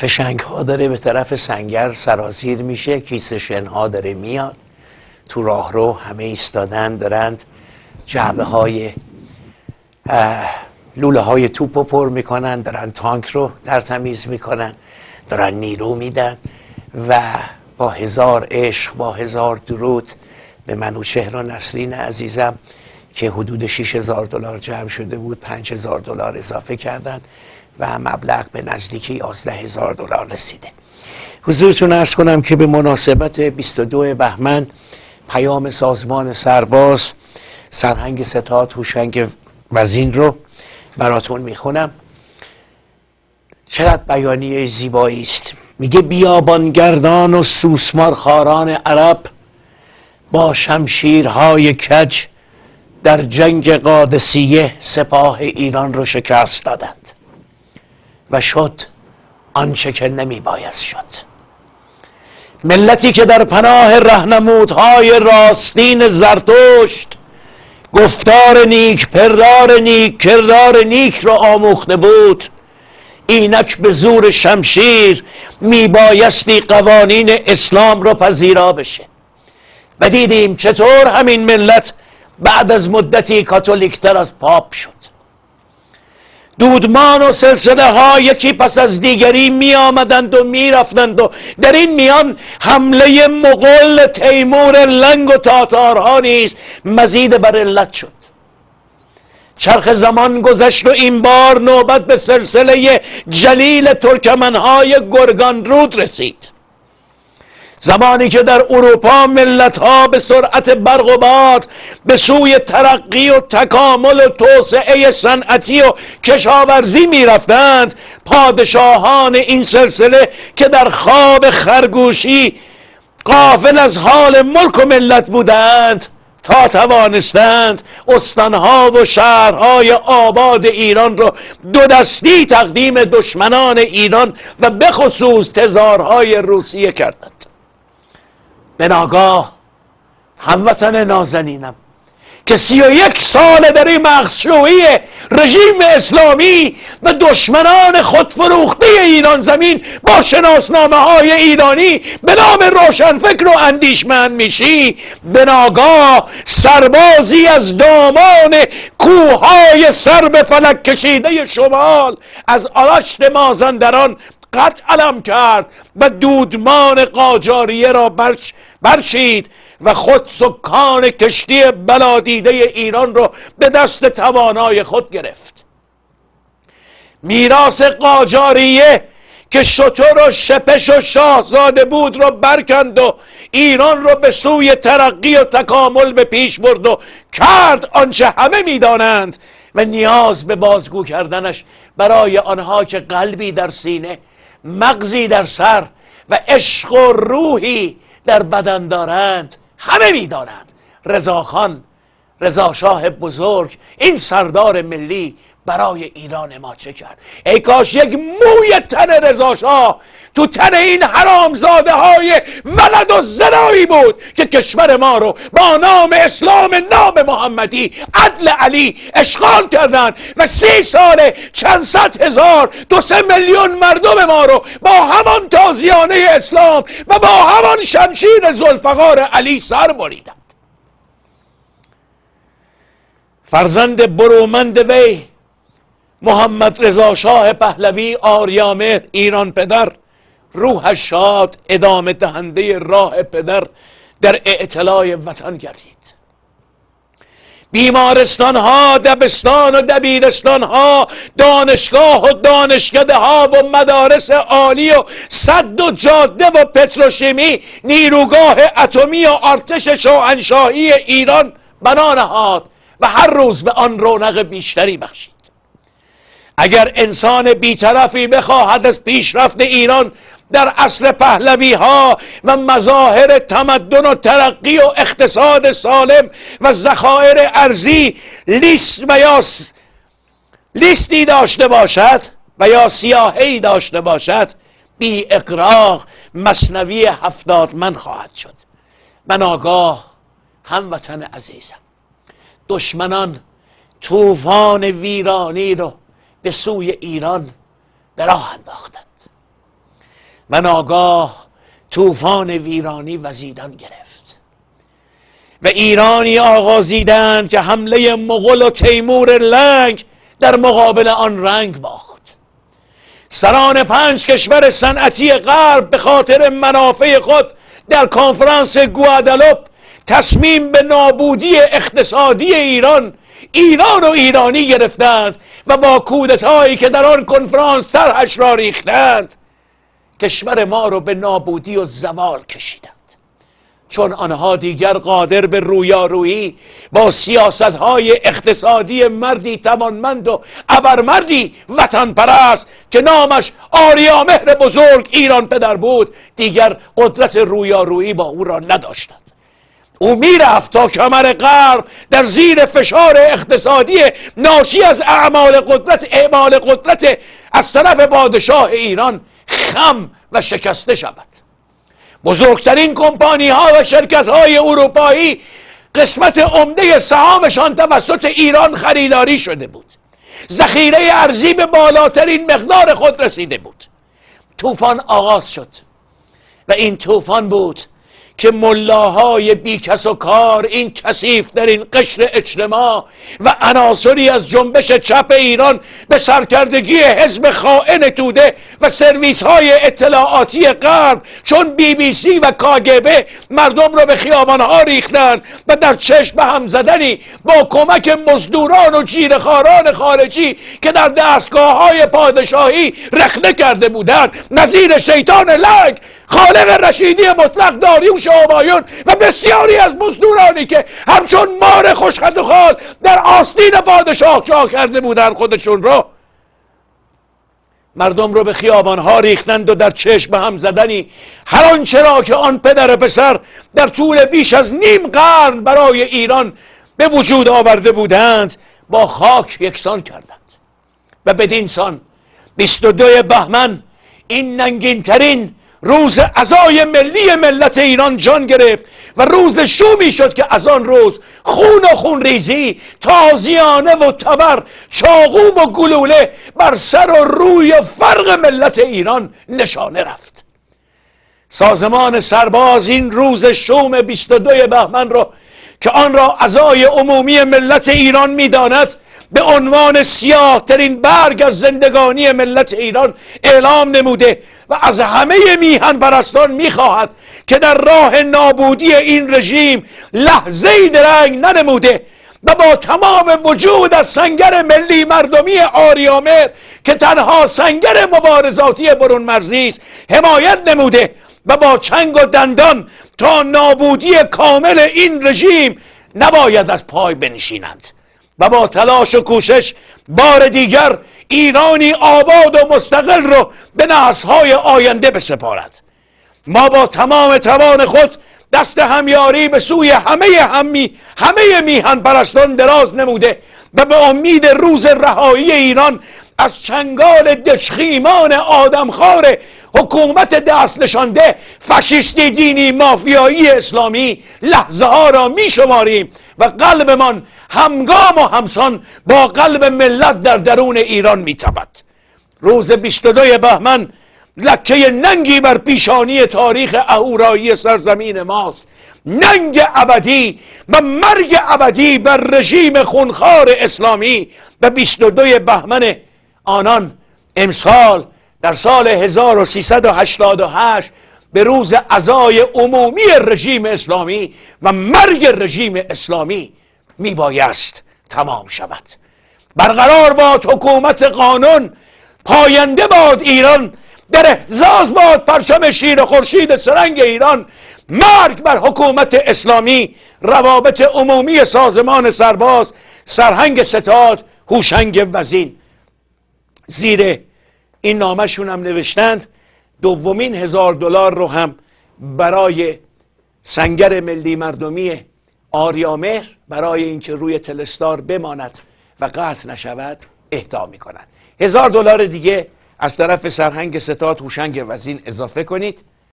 فشنگ ها داره به طرف سنگر سرازیر میشه کیسه شنها داره میاد. تو راهرو همه ایستادن دارند. جعبه های لوله های توپ پر می‌کنن دارن تانک رو در تمیز می‌کنن دارن نیرو میدن و با هزار عشق با هزار درود به منوچهر و نسرین عزیزم که حدود 6 هزار دلار جمع شده بود 5 هزار دلار اضافه کردن. و مبلغ به نزدیک 11 هزار دلار رسیده. حضورتون ارز کنم که به مناسبت 22 بهمن پیام سازمان سرباز سرهنگ ستاد هوشنگ وزین رو براتون می‌خونم. چقدر بیانیه زیبایی است. میگه بیابانگردان و سوسمار خاران عرب با شمشیرهای کج در جنگ قادسیه سپاه ایران رو شکست دادند. و شد آنچه که نمی باید شد. ملتی که در پناه رهنمودهای راستین زرتشت گفتار نیک پردار نیک کردار نیک را آموخته بود اینک به زور شمشیر میبایستی قوانین اسلام را پذیرا بشه. و دیدیم چطور همین ملت بعد از مدتی کاتولیکتر از پاپ شد. دودمان و سلسله ها یکی پس از دیگری می آمدند و می رفتند و در این میان حمله مغول تیمور لنگ و تاتارها نیز مزید بر علت شد. چرخ زمان گذشت و این بار نوبت به سلسله جلیل ترکمنهای گرگان رود رسید. زمانی که در اروپا ملت ها به سرعت برق و باد به سوی ترقی و تکامل و توسعه صنعتی و کشاورزی می رفتند پادشاهان این سلسله که در خواب خرگوشی قافل از حال ملک و ملت بودند تا توانستند استانها و شهرهای آباد ایران را دو دستی تقدیم دشمنان ایران و بخصوص تزارهای روسیه کردند. به ناگاه هموطن نازنینم که سی و یک سال در این رژیم اسلامی و دشمنان خودفروخته ایران زمین با شناسنامه های ایرانی به نام روشنفکر و اندیشمند میشی. به ناگاه سربازی از دامان کوههای سر به فلک کشیده شمال از آرشت مازندران قد علم کرد و دودمان قاجاریه را برش برشید و خود سکان کشتی بلادیده ایران رو به دست توانای خود گرفت. میراث قاجاریه که شطور و شپش و شاهزاده بود رو برکند و ایران رو به سوی ترقی و تکامل به پیش برد و کرد آنچه همه می‌دانند و نیاز به بازگو کردنش برای آنها که قلبی در سینه مغزی در سر و عشق و روحی در بدن دارند. همه می‌دانند. رضاخان رضاشاه بزرگ این سردار ملی برای ایران ما چه کرد؟ ای کاش یک موی تن رضاشاه تو تن این حرامزاده های ولد و زنایی بود که کشور ما رو با نام اسلام نام محمدی عدل علی اشغال کردن و سی سال چند صد هزار دو سه میلیون مردم ما رو با همان تازیانه اسلام و با همان شمشیر زلفقار علی سر بریدن فرزند برومند وی محمد رضا شاه پهلوی آریامه ایران پدر. روح شاد ادامه دهنده راه پدر در اعتلاع وطن گردید. بیمارستان ها دبستان و دبیرستان ها دانشگاه و دانشکده ها و مدارس عالی و صد و جاده و پتروشیمی نیروگاه اتمی و ارتش شاهنشاهی ایران بنا نهاد و هر روز به آن رونق بیشتری بخشید. اگر انسان بیطرفی بخواهد از پیشرفت ایران در اصل پهلوی ها و مظاهر تمدن و ترقی و اقتصاد سالم و ذخایر ارزی لیست و یا لیستی داشته باشد و یا سیاهی داشته باشد بی اقراق مصنوی هفتاد من خواهد شد. من آگاه هموطن عزیزم دشمنان طوفان ویرانی رو به سوی ایران به راه انداختند و ناگاه طوفان ویرانی وزیدن گرفت و ایرانی آغازیدند که حمله مغول و تیمور لنگ در مقابل آن رنگ باخت. سران پنج کشور صنعتی غرب به خاطر منافع خود در کنفرانس گوادالوپ تصمیم به نابودی اقتصادی ایران ایران و ایرانی گرفتند و با کودتایی که در آن کنفرانس سرش را ریختند کشور ما رو به نابودی و زوال کشیدند. چون آنها دیگر قادر به رویارویی با سیاست های اقتصادی مردی توانمند و ابرمردی وطن پرست که نامش آریامهر بزرگ ایران پدر بود دیگر قدرت رویارویی با او را نداشتند. او می‌رفت تا کمر غرب در زیر فشار اقتصادی ناشی از اعمال قدرت اعمال قدرت از طرف پادشاه ایران خم و شکسته شود. بزرگترین کمپانی ها و شرکت های اروپایی قسمت عمده سهامشان توسط ایران خریداری شده بود. ذخیره ارزی به بالاترین مقدار خود رسیده بود. طوفان آغاز شد و این طوفان بود که ملاهای بیکس و کار این کثیف در این قشر اجتماع و عناصری از جنبش چپ ایران به سرکردگی حزب خائن توده و سرویس های اطلاعاتی غرب چون بی بی سی و کاگبه مردم را به خیابانها ریختند و در چشم هم زدنی با کمک مزدوران و جیرخاران خارجی که در دستگاه های پادشاهی رخنه کرده بودند. نظیر شیطان لنگ خالق رشیدی مطلق داریوش آبایون و بسیاری از مزدورانی که همچون مار خوشخد و خال در آستین پادشاه جا کرده بودن خودشون رو مردم رو به خیابانها ریختند و در چشم هم زدنی. هر آنچه را که آن پدر پسر در طول بیش از نیم قرن برای ایران به وجود آورده بودند با خاک یکسان کردند. و بدین سان 22 بهمن این ننگینترین روز ازای ملی ملت ایران جان گرفت و روز شومی شد که از آن روز خون و خون ریزی تازیانه و تبر چاقو و گلوله بر سر و روی فرق ملت ایران نشانه رفت. سازمان سرباز این روز شوم 22 بهمن را که آن را ازای عمومی ملت ایران می‌داند به عنوان سیاه ترین برگ از زندگانی ملت ایران اعلام نموده و از همه میهن پرستان می‌خواهد که در راه نابودی این رژیم لحظه درنگ ننموده و با تمام وجود از سنگر ملی مردمی آریامر که تنها سنگر مبارزاتی برون مرزی است حمایت نموده و با چنگ و دندان تا نابودی کامل این رژیم نباید از پای بنشینند و با تلاش و کوشش بار دیگر ایرانی آباد و مستقل رو به نسلهای آینده بسپارد. ما با تمام توان خود دست همیاری به سوی همه همی همه میهن پرستان دراز نموده و به امید روز رهایی ایران از چنگال دشخیمان آدمخوار حکومت دست نشانده فشیستی دینی مافیایی اسلامی لحظه ها را می شماریم و قلبمان همگام و همسان با قلب ملت در درون ایران میتبد روز 22 بهمن لکه ننگی بر پیشانی تاریخ اهورایی سرزمین ماست. ننگ ابدی و مرگ ابدی بر رژیم خونخوار اسلامی و 22 بهمن آنان امسال در سال 1388 به روز ازای عمومی رژیم اسلامی و مرگ رژیم اسلامی میبایست تمام شود. برقرار باد حکومت قانون پاینده باد ایران در احتزاز باد پرچم شیر خورشید سرنگ ایران مرگ بر حکومت اسلامی روابط عمومی سازمان سرباز سرهنگ ستاد هوشنگ وزین. زیر این نامشون هم نوشتند دومین هزار دلار رو هم برای سنگر ملی مردمی آریامهر برای اینکه روی تلستار بماند و قطع نشود اهدا می‌کنند. هزار دلار دیگه از طرف سرهنگ ستاد هوشنگ وزین اضافه کنید.